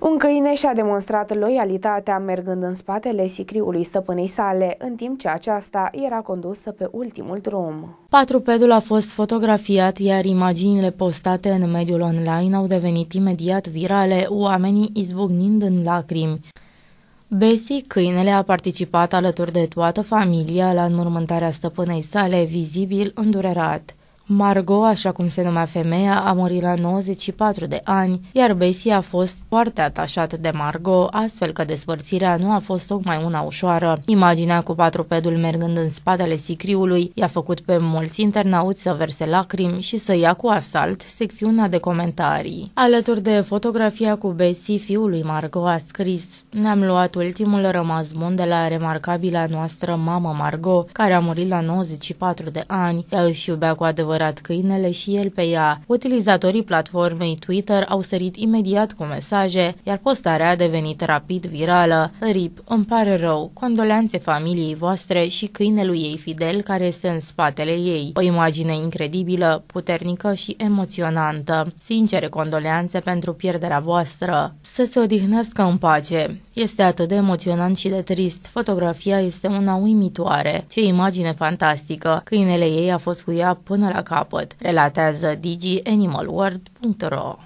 Un câine și-a demonstrat loialitatea mergând în spatele sicriului stăpânei sale, în timp ce aceasta era condusă pe ultimul drum. Patrupedul a fost fotografiat, iar imaginile postate în mediul online au devenit imediat virale, oamenii izbucnind în lacrimi. Bessie, câinele, a participat alături de toată familia la înmormântarea stăpânei sale, vizibil îndurerat. Margot, așa cum se numea femeia, a murit la 94 de ani, iar Bessie a fost foarte atașat de Margot, astfel că despărțirea nu a fost tocmai una ușoară. Imaginea cu patrupedul mergând în spatele sicriului i-a făcut pe mulți internauți să verse lacrimi și să ia cu asalt secțiunea de comentarii. Alături de fotografia cu Bessie, fiul lui Margot a scris Ne-am luat ultimul rămas bun de la remarcabila noastră mamă Margot, care a murit la 94 de ani. Ea își iubea cu adevărat cumpărat câinele și el pe ea. Utilizatorii platformei Twitter au sărit imediat cu mesaje, iar postarea a devenit rapid virală. RIP, îmi pare rău, condoleanțe familiei voastre și câinelui ei fidel care este în spatele ei. O imagine incredibilă, puternică și emoționantă. Sincere condoleanțe pentru pierderea voastră. Să se odihnească în pace. Este atât de emoționant și de trist. Fotografia este una uimitoare. Ce imagine fantastică. Câinele ei a fost cu ea până la capăt, relatează digianimalworld.ro.